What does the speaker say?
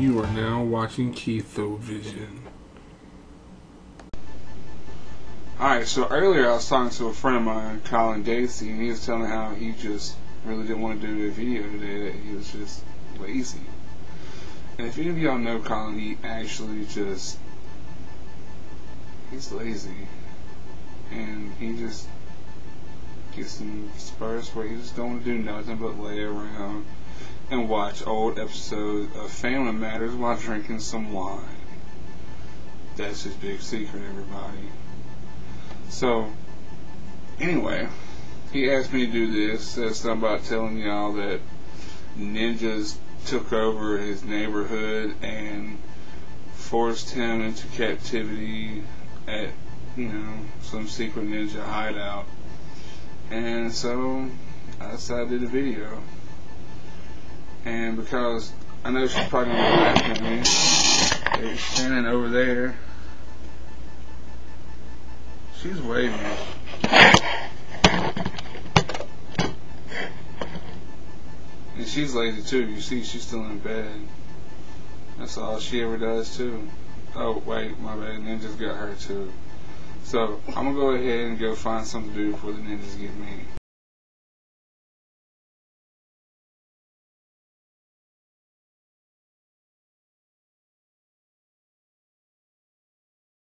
You are now watching Keitho Vision. Alright, so earlier I was talking to a friend of mine, Colin Dacy, and he was telling how he just really didn't want to do the video today, that he was just lazy. And if any of y'all know Colin, he actually just, he's lazy. And he just gets in spurs where he just don't want to do nothing but lay around and watch old episodes of Family Matters while drinking some wine. That's his big secret, everybody. So, anyway, he asked me to do this. Said something about telling y'all that ninjas took over his neighborhood and forced him into captivity at, you know, some secret ninja hideout. And so, I decided to do the video. And because I know she's probably going to be at me, they're standing over there. She's waving. And she's lazy too. You see, she's still in bed. That's all she ever does too. Oh, wait, my bad. Ninjas got her too. So, I'm going to go ahead and go find something to do before the ninjas get me.